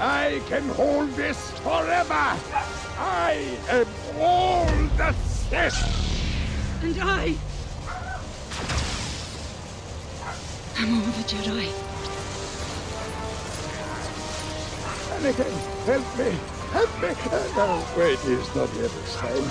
I can hold this forever. I am all the Sith. And I... I'm all the Jedi. Anakin, help me. Help me. Oh, no, wait, he's not here this time.